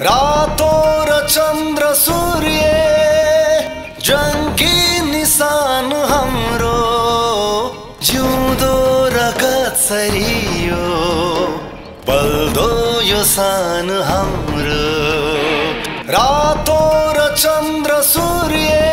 रातो र चंद्र सूर्य जङ्गी निशान हमरो जिउँदो रगत सरियो बल्दो यो सान हाम्रो रातो र चंद्र सूर्य